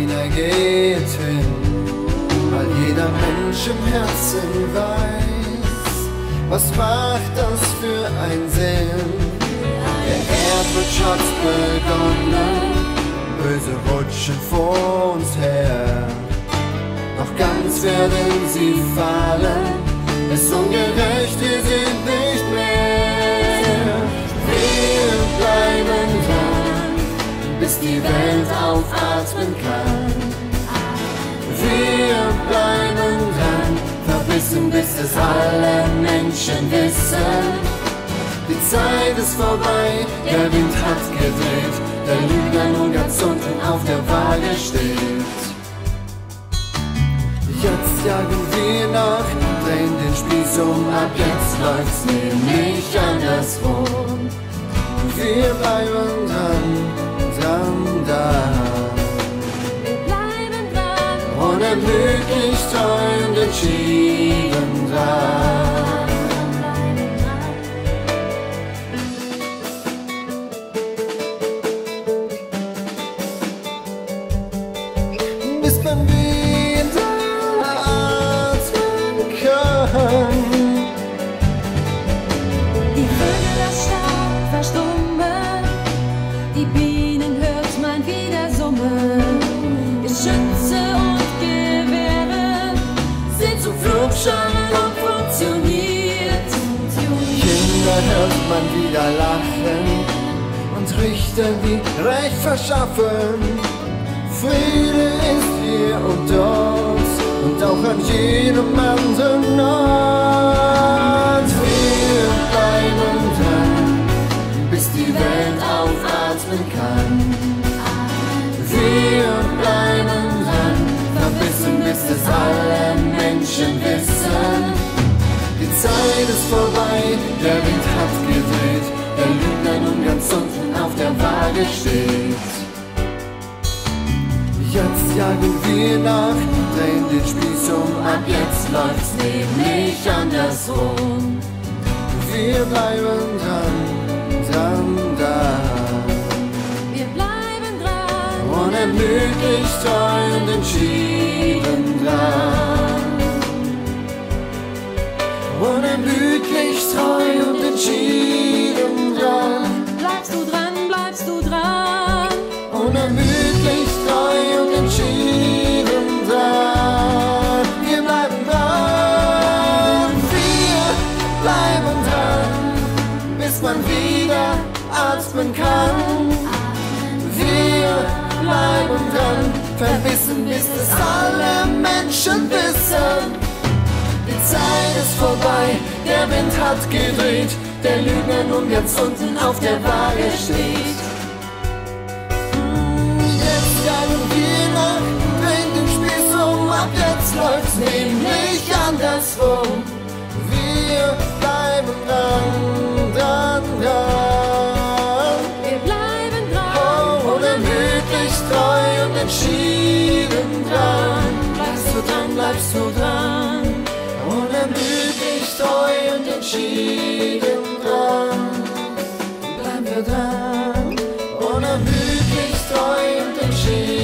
jeder geht hin, weil jeder Mensch im Herzen weiß, was macht das für ein Sinn? Der Erdwirtschaft begonnen, böse Rutsche vor uns her. Doch ganz werden sie fallen, es ist ungerecht, wir sind nicht mehr. Wir bleiben dran, bis die Welt auf aufatmen kann. Wir bleiben dran, verbissen, bis es alle Menschen wissen. Die Zeit ist vorbei, der Wind hat gedreht, der Lügner nun ganz unten auf der Waage steht. Jetzt jagen wir nach, drehen den Spieß um, ab jetzt läuft's nämlich andersrum. Wir bleiben dran, treu und entschieden dran. Hört man wieder lachen und Richter, die Recht verschaffen. Friede ist hier und dort und auch an jedem anderen Ort. Wir bleiben dran, bis die Welt aufatmen kann. Wir bleiben dran, verbissen, bis es alle Menschen wissen. Vorbei, der Wind hat gedreht, der Lügner nun ganz unten auf der Waage steht. Jetzt jagen wir nach, drehen den Spieß um, ab jetzt läuft's nämlich andersrum. Wir bleiben dran, dran, da. Wir bleiben dran. Unermüdlich treu und entschieden man wieder atmen kann. Wir bleiben dran, verbissen, bis es alle Menschen wissen. Die Zeit ist vorbei, der Wind hat gedreht, der Lügner nun ganz unten auf der Waage steht. Jetzt entschieden dran. Bleibst du dran, bleibst du dran. Unermüdlich treu und entschieden dran. Bleiben wir dran. Unermüdlich treu und entschieden